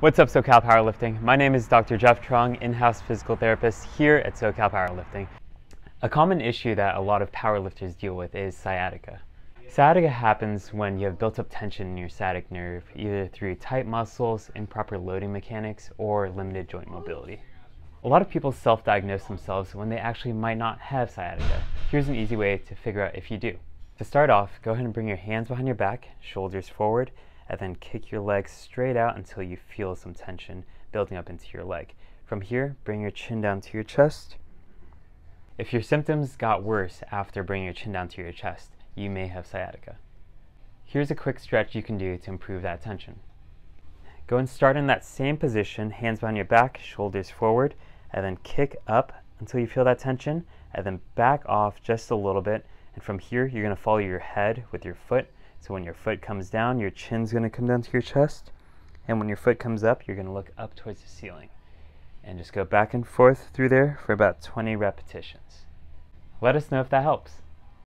What's up, SoCal Powerlifting? My name is Dr. Jeff Trung, in-house physical therapist here at SoCal Powerlifting. A common issue that a lot of powerlifters deal with is sciatica. Sciatica happens when you have built up tension in your sciatic nerve, either through tight muscles, improper loading mechanics, or limited joint mobility. A lot of people self-diagnose themselves when they actually might not have sciatica. Here's an easy way to figure out if you do. To start off, go ahead and bring your hands behind your back, shoulders forward, and then kick your leg straight out until you feel some tension building up into your leg. From here, bring your chin down to your chest. If your symptoms got worse after bringing your chin down to your chest, you may have sciatica. Here's a quick stretch you can do to improve that tension. Go and start in that same position, hands behind your back, shoulders forward, and then kick up until you feel that tension, and then back off just a little bit and from here, you're going to follow your head with your foot. So when your foot comes down, your chin's going to come down to your chest. And when your foot comes up, you're going to look up towards the ceiling. And just go back and forth through there for about 20 repetitions. Let us know if that helps.